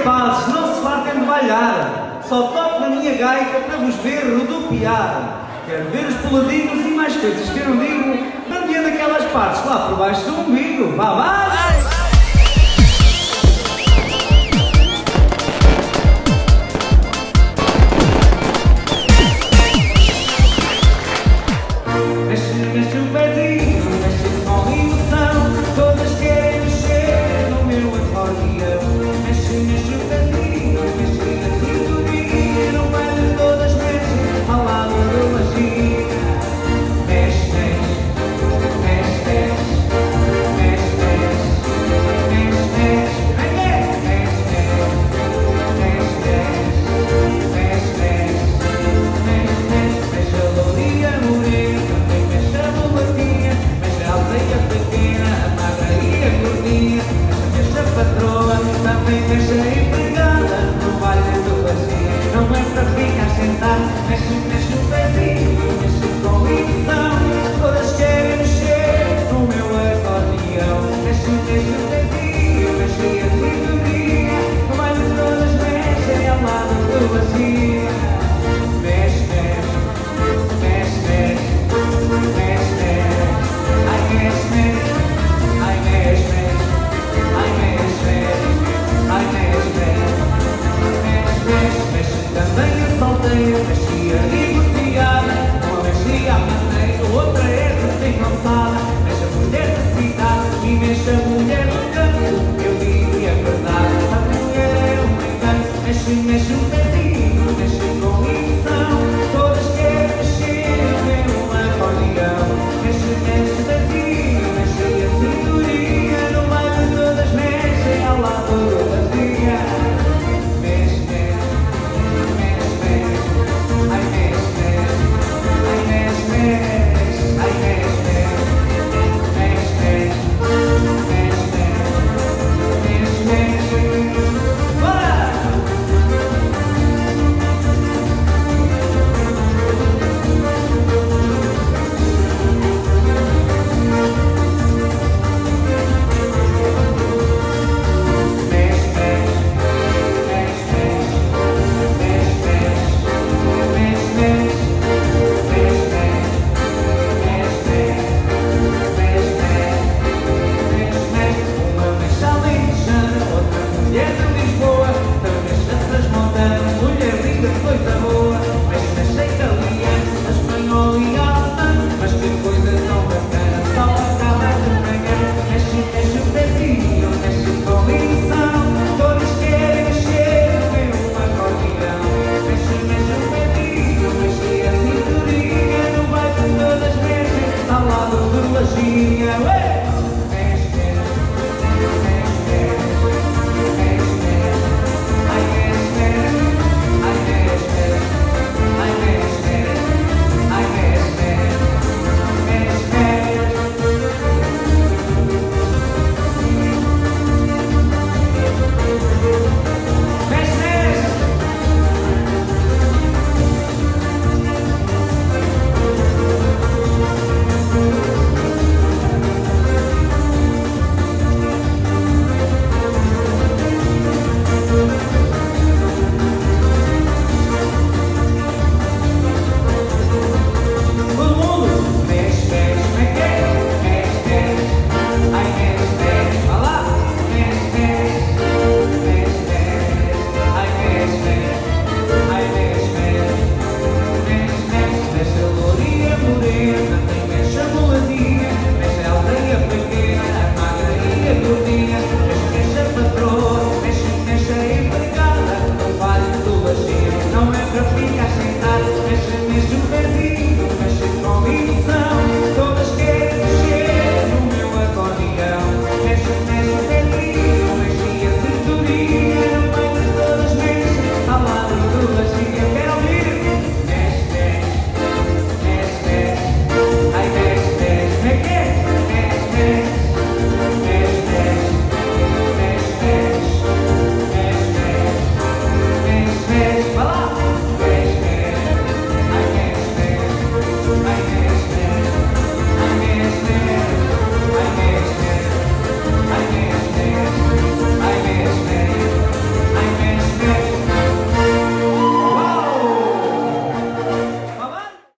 capazes, não se fartem de malhar. Só toco na minha gaita para vos ver rodopiar. Quero ver os poladinhos e mais coisas que eu digo. Não dia daquelas partes lá por baixo do umbigo. Vá, vá!